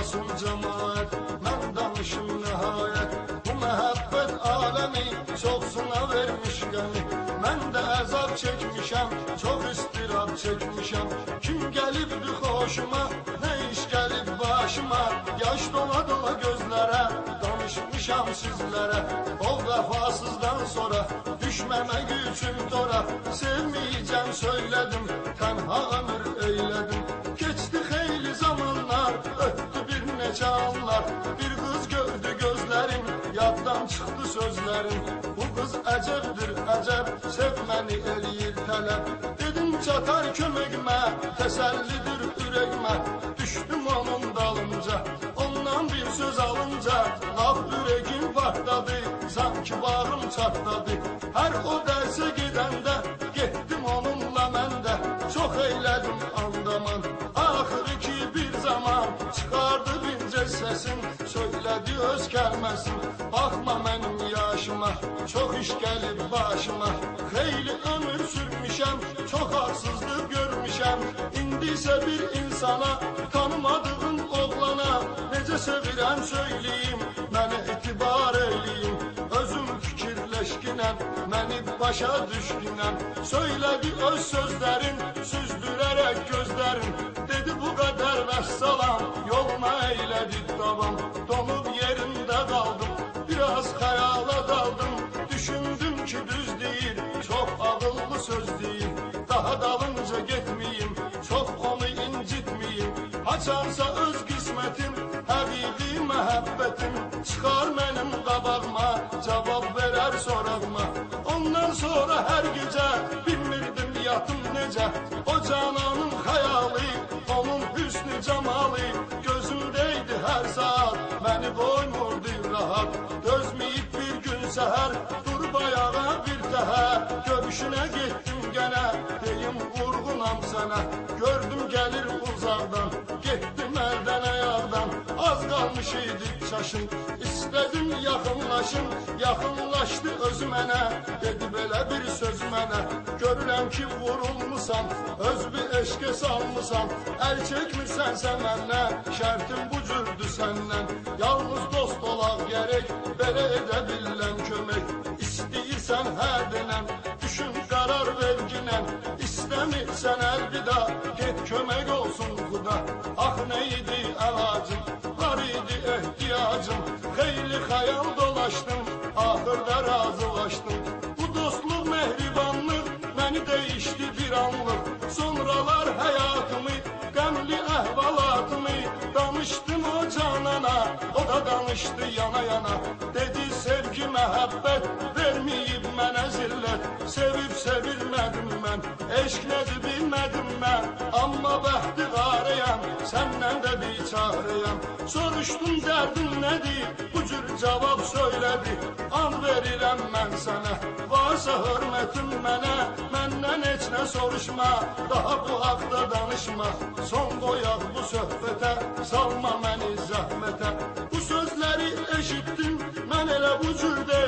olsun cemaat Ben danışım nihayet. Bu mehabbet alemi Çok sına vermiş gəni Mən də əzab çəkmişəm Çox istirab çəkmişəm Kim gəlibdi xoşuma Nə iş gəlib başıma? Yaş dola dola gözlərə Danışmışam sizlərə O vəfasızdan sonra Düşməmək üçün dora. Sevməyəcəm söylədim Tənha ömür əcəb Sevməni eləyir tələb Dedim çatar köməkmə Təsəllidir ürəkmə Düşdüm onun dalınca Ondan bir söz alınca. Laf ürəgim partladı Sanki bağım çatladı. Hər o dərsə gedəndə Getdim onunla mən də Çox eylədim andaman Axırı ki bir zaman. Çıxardı bincə səsin Söylədi öz kəlməsin Baxma mənim Çox iş gəlib başıma Xeyli ömür sürmüşəm Çox haksızlıq görmüşəm İndi isə bir insana Tanımadığım oğlana Necə sevirəm söyleyeyim. Mənə etibar eyleyim Özüm fikirləşkinəm Məni başa düşkünəm Söylədi öz sözlərin Süzdürərək gözlərin Dedi bu qədər vəssalam Yoluna eylədi davam Donub Açarsa öz qismətim Həqiqi məhəbbətim. Çıxar mənim qabağıma Cavab verər sorağıma. Ondan sonra hər gecə Bilmirdim yatım necə. O cananın xəyalı Onun hüsnü camalı Gözümdeydi hər saat Məni qoymurdu rahat. Dözməyib bir gün səhər Durub ayağa bir təhər. Görüşünə getdim gənə Deyim vurğunam sənə. Gördüm Az qalmış idi çaşın İstədim yaxınlaşım Yaxınlaşdı özü mənə Dedi belə bir söz mənə Görürəm ki vurulmusan Öz bir eşqə salmısan Əl çəkmirsənsə məndən Şərtim bu cürdür səndən Yalnız Danışdı yana yana. Dedi sevgi məhəbbət Verməyib mənə zillət Sevib sevilmədim mən Eşq nədir bilmədim mən Amma bəxti qarıyam Səndən də biçarıyam Soruşdum dərdin nədir Bu cür cavab söylədi And verirəm mən sənə Varsa hörmətin mənə Məndən heç nə soruşma. Daha bu haqda danışma. Son qoyaq bu söhbətə Salma məni zəhmətə Bu sözləri eşitdim Mən elə bu cürdə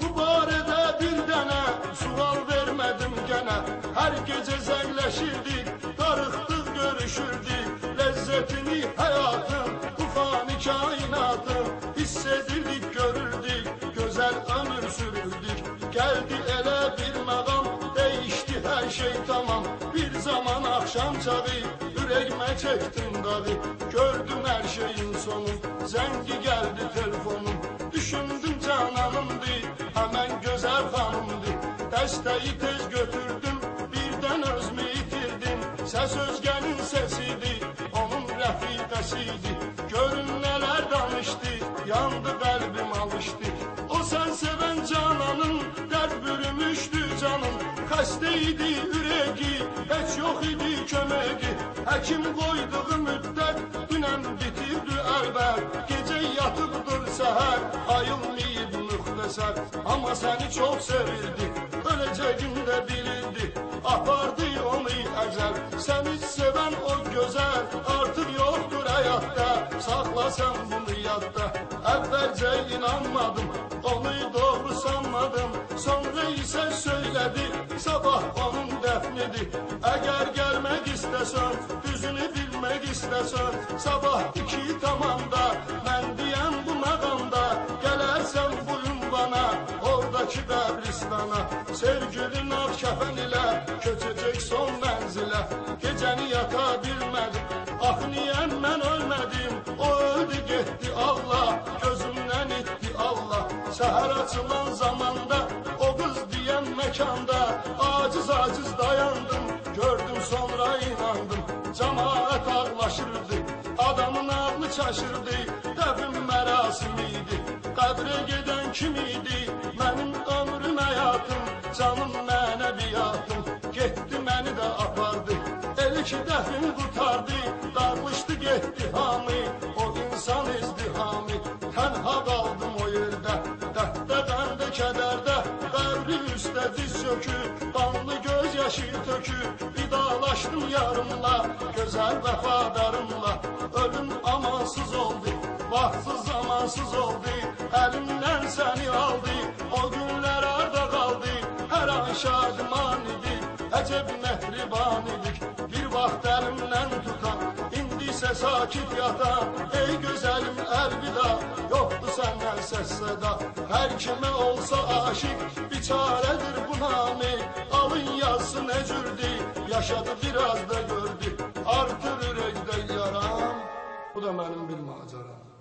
Bu barədə bir dənə Sual vermədim gənə Hər gecə zəngləşirdik Darıxdıq görüşürdük. Ləzzətini həyatın Bu fani kainatın Hiss edirdik görürdük Gözəl ömür sürürdük. Gəldi elə bir məqam Dəyişdi hər şey tamam. Bir zaman axşam çağı Ürəyimə çəkdim dağı. Gördüm hər sonu Zəngi gəldi telefonum Düşündüm cananımdı Həmən gözəl xanımdı Dəstəyi tez götürdüm Birdən özümü itirdim Səs özgənin səsidi Onun rəfiqəsidi Görün nələr danışdı Yandı qəlbim alışdı O sən sevən cananın Dərd bürümüşdü canım. Xəstə idi ürəyi Heç yox idi köməyi Həkim qoyduğu müxtəsər Amma səni çox sevirdi Öləcəyin də bilirdi Apardı onu əcəl Səni sevən o gözəl Artıq yoxdur həyatda Saxla sən bunu yadda Əvvəlcə inanmadım. Onu doğru sanmadım. Sonra isə söylədi Sabah onun dəfnidir Əgər gəlmək istər istəsən, düzünü bilmək istəsən, sabah iki tamamda, Allah, gözümdən itdi Allah, səhər açılan zamanda, o qız deyən məkanda, aciz-aciz dayandım, gördüm sonra inandım, cemaat ağlaşırdı, adamın ağlı çaşırdı, dəfin mərasimi idi, qəbrə gedən kim idi, mənim ömrüm həyatım, canım mənəviyyatım, getdi məni də apardı, elə ki dəfin qutardı, dağılışdı getdi hamı, o insan izdihami, üstə diz çökür, qanlı göz yaşı tökür, vidalaşdım yarımla, gözəl vəfadarımla, ölüm amansız oldu, vaxtsız zamansız oldu, əlimdən səni aldı, o günlər arda qaldı, hər an şadiman idi, əcəb mehriban idik, bir vaxt əlimdən tutan, indi isə sakit yatan, ey gözəlim əlvida, yoxdur səndən səs səda, hər kimə olsa biçarədir bu nami, alın yazsın nə cürdü, yaşadı biraz da gördü, artır ürəkdə yaram, bu da mənim bir maceram.